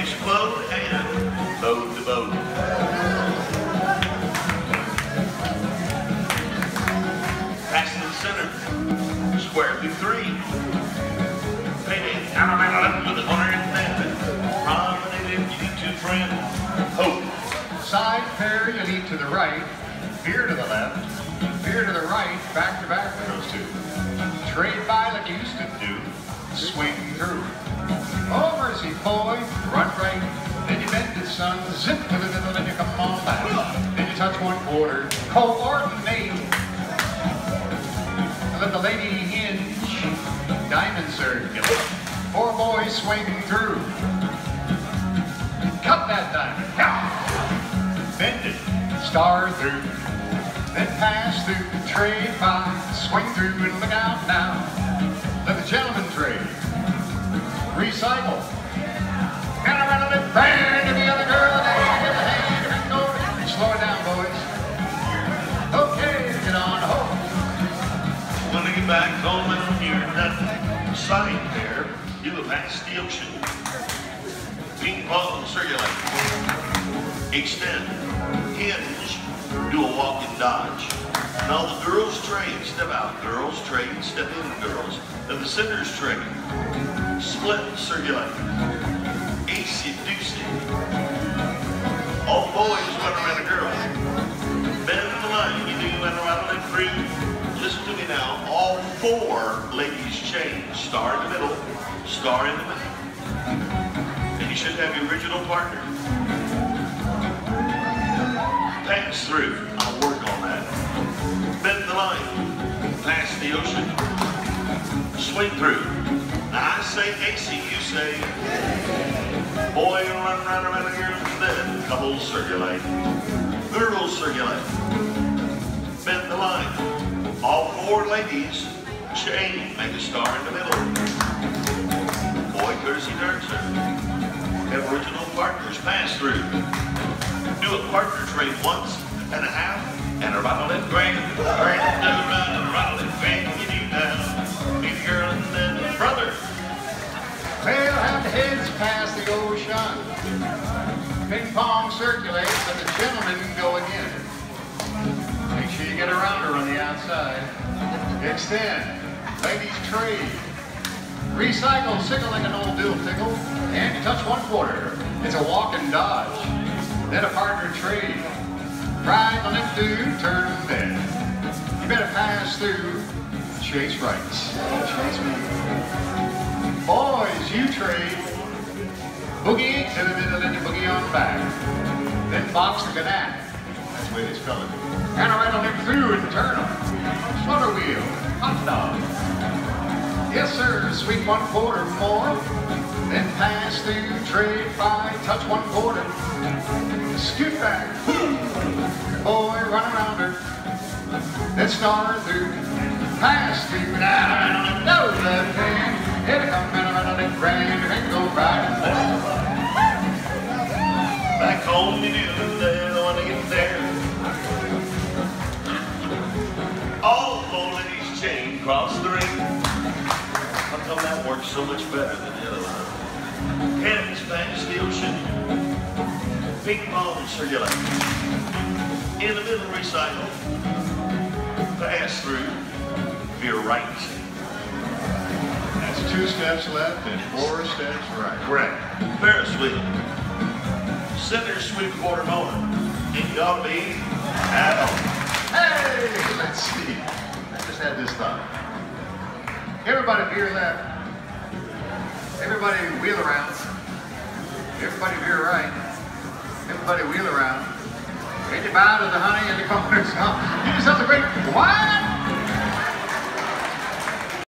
explode and load the boat. Pass to the center. Square through three. Payday. Down that left with the corner and then. Promenade if you need to, friend. Hope. Side pair, you lead to the right. Veer to the left. Veer to the right. Back to back with those two. Trade by like you used to do. Swing through. Mercy, boy. Run right. Then you bend it, son. Zip to the middle and you come on back. Then you touch one quarter. Coordinate. Let the lady hinge. Diamond circulate. Four boys swing through. Cut that diamond. Yeah. Bend it. Star through. Then pass through. the Trade by. Swing through and look out now. Let the gentleman trade. Recycle. Back home and side there, you have passed the ocean. Ping pong circulate. Extend. Hinge. Do a walk and dodge. Now the girls trade. Step out. Girls trade. Step in, girls. And the centers trade. Split circulate. Acey deucey. Four ladies change. Star in the middle, star in the middle. And you should have your original partner. Pass through. I'll work on that. Bend the line. Pass the ocean. Swing through. Now I say AC, you say. Boy, run around around the girls, then couples circulate. Girls circulate. Bend the line. All four ladies chain, make a star in the middle. Boy, courtesy dancer. Have original partners pass through. Do a partner trade once and a half, and a rattle and grand, grand, do run, rattle and grand, you do now. Meet a girl and then a brother. Well, how the heads pass the ocean. Ping pong circulates get around her on the outside. Extend. Ladies trade. Recycle, sickle like an old dill tickle. And you touch one quarter. It's a walk and dodge. Then a partner trade. Ride the left through, turn bend. You better pass through. Chase right. Chase me. Boys, you trade. Boogie to the you boogie on back. Then box the canal. That's the way they spell it. And I rattle through and turn him. Flutter wheel. Hot dog. Yes, sir. Sweep one quarter more. Then pass through, trade by, touch one quarter. Scoot back. Boy, run around her. Then star through. Pass through. Now, no left hand. Here it comes, and around it grand. And go right. So much better than the other one? Hands pass the ocean. Ping pong circulate. In the middle recycle. Pass through. Veer right. That's two steps left and four steps right. Correct. Ferris wheel. Center sweep quarter more. And you ought to be at home. Hey, let's see. I just had this thought. Everybody veer left. Everybody wheel around. Everybody veer right. Everybody wheel around. Then you bow to the honey in the corner. So, give yourself a great wide